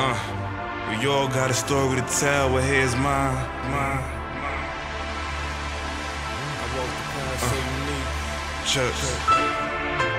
Uh, we all got a story to tell, but here's mine. Mine. I walk the path so uh, unique. Church.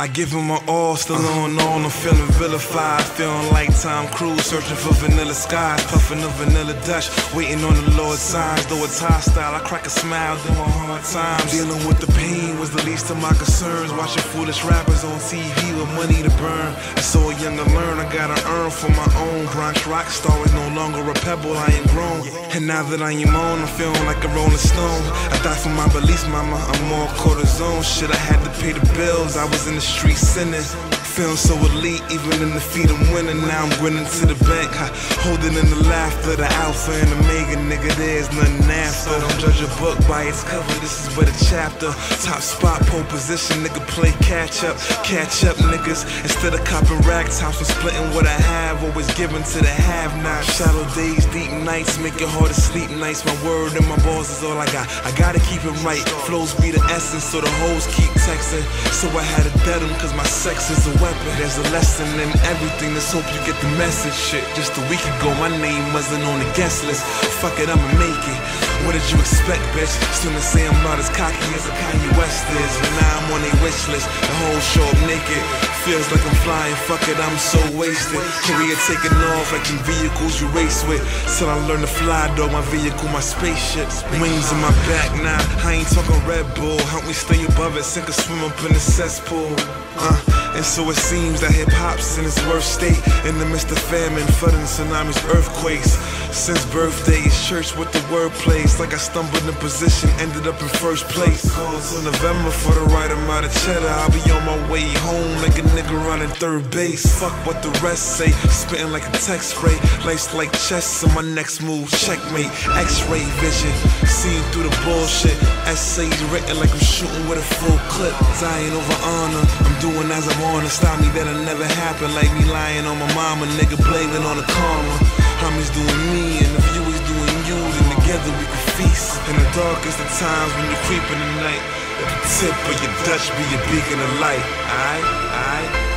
I give him my all, still on on. I'm feeling vilified, feeling like Tom Cruise, searching for vanilla skies, puffing a vanilla Dutch, waiting on the Lord's signs. Though it's hostile, I crack a smile during hard times. Dealing with the pain was the least of my concerns. Watching foolish rappers on TV with money to burn. I saw a young to learn, I gotta earn for my own. Bronx rock star is no longer a pebble, I am grown. And now that I am on, I'm feeling like a rolling stone. I died for my beliefs, mama. I'm on cortisone. Shit, I had to pay the bills. I was in the street sinning. Feeling so elite, even in defeat I'm winning. Now I'm grinning to the bank, ha, holding in the laughter, the alpha and omega, nigga. There's nothing after. Don't judge a book by its cover. This is but a chapter. Top spot, pole position, nigga. Play catch up, catch up, niggas. Instead of copping rack tops and splitting what I have, always giving to the have-not. Shadow days, deep nights, make it hard to sleep nights. My word and my balls is all I got. I gotta keep it right. Flows be the essence, so the hoes keep texting. So I had to dead cause my sex is a weapon. There's a lesson in everything, let's hope you get the message. Shit, just a week ago, my name wasn't on the guest list. Fuck it, I'ma make it. What did you expect, bitch? Soon as say I'm not as cocky as a Kanye West is. But now I'm on a wish list, the whole show up naked. Feels like I'm flying, fuck it, I'm so wasted. Career taking off like them vehicles you race with. Till I learn to fly, dog, my vehicle, my spaceship. Wings in my back now, I ain't talking Red Bull. Help me stay above it, sink or swim up in the cesspool. Uh, and so it seems that hip hop's in its worst state. In the midst of famine, flooding, tsunamis, earthquakes. Since birthdays, church with the wordplays. Like I stumbled in position, ended up in first place. Calls in November for the right amount of cheddar. I'll be on my way home like a nigga running third base. Fuck what the rest say. Spitting like a text spray. Laced like chess on my next move. Checkmate, x-ray vision. Seeing through the bullshit. Essays written like I'm shooting with a full clip. Dying over honor. I'm doing as I wanna. Stop me, that'll never happen. Like me lying on my mama. Nigga blaming on the karma. Homies doing In the times when you're creeping the night. Let the tip of your Dutch be your beacon of light, alright?